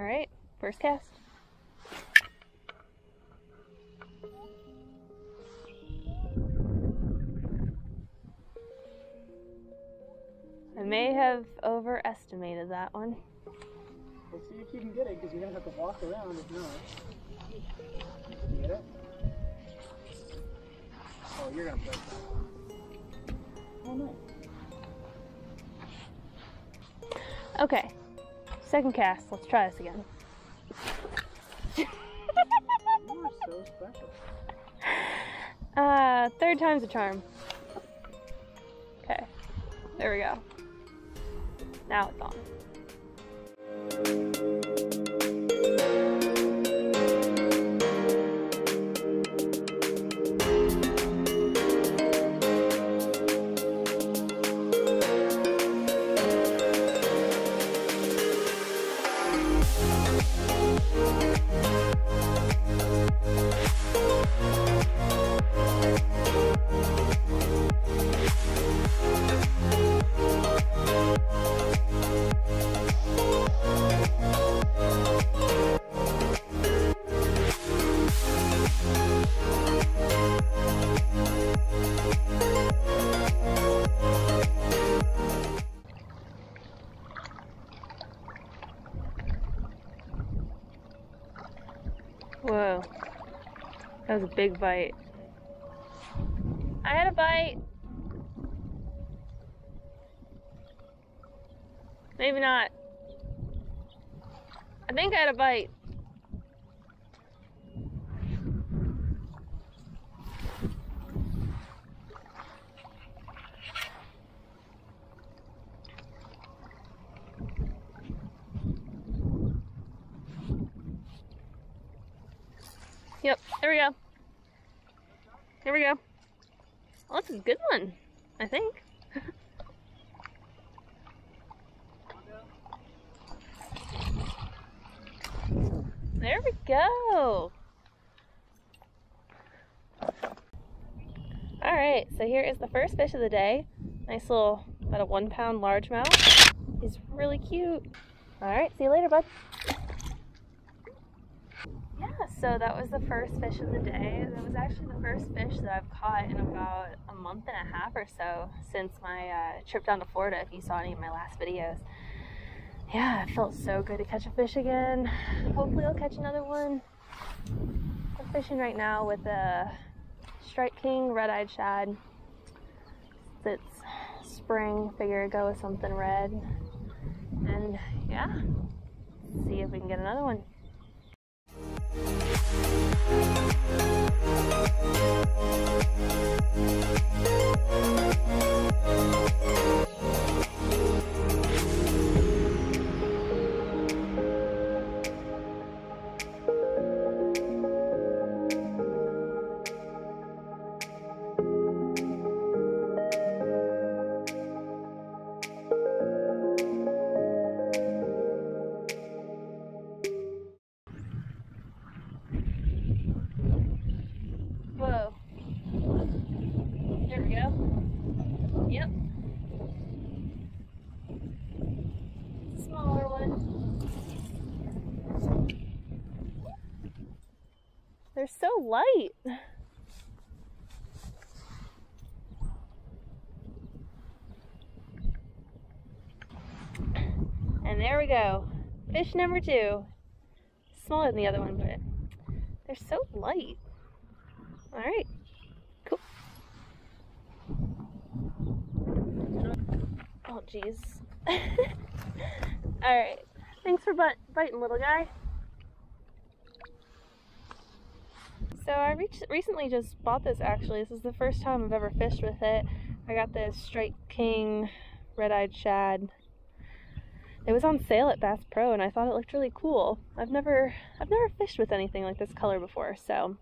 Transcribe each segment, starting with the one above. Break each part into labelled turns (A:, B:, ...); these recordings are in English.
A: All right, first cast. I may have overestimated that one.
B: Let's see if you can get it, because you're gonna have to walk around if not. You get it? Oh, you're gonna break that. Oh, nice.
A: Okay, second cast. Let's try this again.
B: You are so special.
A: Uh, third time's a charm. Okay, there we go. Now it's on. Whoa. That was a big bite. I had a bite. Maybe not. I think I had a bite. Yep, there we go. Here we go. Well, that's a good one, I think. there we go. All right, so here is the first fish of the day. Nice little, about a one pound largemouth. He's really cute. All right, see you later, bud. Yeah, so that was the first fish of the day. That was actually the first fish that I've caught in about a month and a half or so since my uh, trip down to Florida, if you saw any of my last videos. Yeah, it felt so good to catch a fish again. Hopefully I'll catch another one. I'm fishing right now with a Strike King Red Eye Shad. It's spring, figure go with something red. And yeah, see if we can get another one. Whoa. They're so light. And there we go. Fish number two. Smaller than the other one, but they're so light. All right. Cool. Oh, jeez. All right. Thanks for biting, little guy. So I recently just bought this actually. This is the first time I've ever fished with it. I got this Strike King Red Eye Shad. It was on sale at Bass Pro and I thought it looked really cool. I've never I've never fished with anything like this color before, so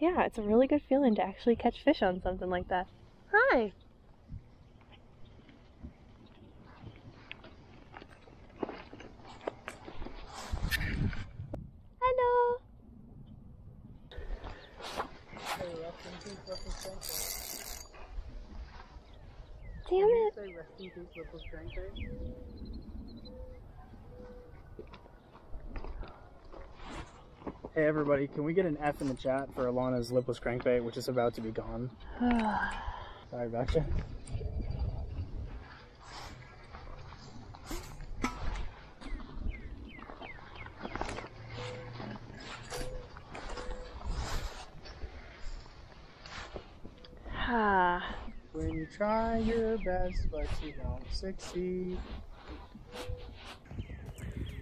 A: yeah, it's a really good feeling to actually catch fish on something like that. Hi. Damn it.
B: Say rest in peace, Russell Strength. Hey everybody, can we get an F in the chat for Alana's lipless crankbait, which is about to be gone? Sorry about you. When you try your best, but you don't succeed.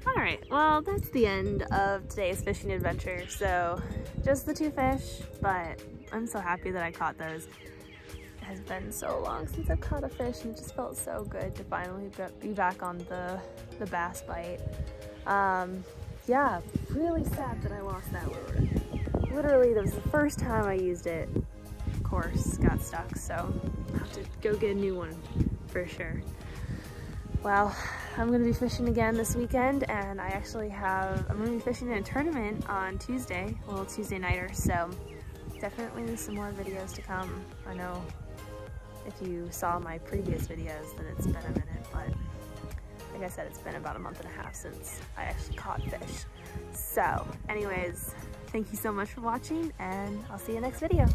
A: All right, well, that's the end of today's fishing adventure. So, just the two fish, but I'm so happy that I caught those. It has been so long since I've caught a fish, and it just felt so good to finally be back on the, the bass bite. Um, yeah, really sad that I lost that lure. Literally, that was the first time I used it. Course, got stuck, so I'll have to go get a new one for sure. Well, I'm gonna be fishing again this weekend and I actually have, I'm gonna be fishing in a tournament on Tuesday, a little Tuesday nighter, so definitely some more videos to come. I know if you saw my previous videos then it's been a minute, but like I said, it's been about a month and a half since I actually caught fish. So anyways, thank you so much for watching and I'll see you next video.